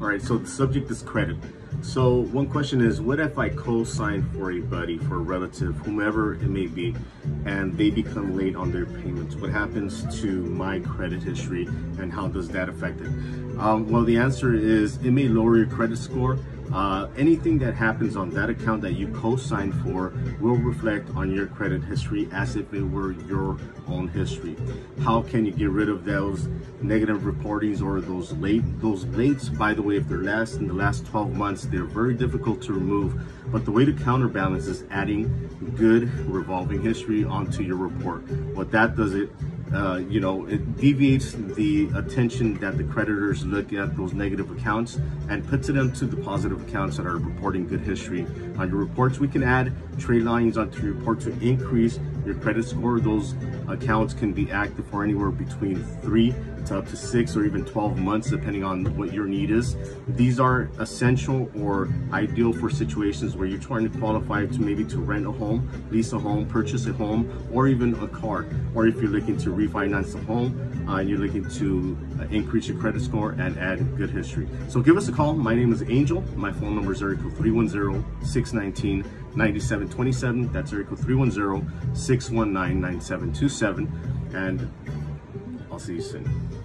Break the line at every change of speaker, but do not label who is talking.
All right, so the subject is credit. So one question is, what if I co-sign for a buddy, for a relative, whomever it may be, and they become late on their payments? What happens to my credit history and how does that affect it? Um, well, the answer is it may lower your credit score, uh, anything that happens on that account that you co-sign for will reflect on your credit history as if it were your own history. How can you get rid of those negative reportings or those late those lates? By the way, if they're last in the last 12 months, they're very difficult to remove. But the way to counterbalance is adding good revolving history onto your report. What that does it uh, you know, it deviates the attention that the creditors look at those negative accounts and puts it into the positive accounts that are reporting good history. On your reports, we can add trade lines onto your report to increase your credit score. Those accounts can be active for anywhere between three up to six or even 12 months, depending on what your need is. These are essential or ideal for situations where you're trying to qualify to maybe to rent a home, lease a home, purchase a home, or even a car. Or if you're looking to refinance a home uh, and you're looking to uh, increase your credit score and add good history. So give us a call. My name is Angel. My phone number is Erico 310-619-9727. That's Erico 310-619-9727. And I'll see you soon.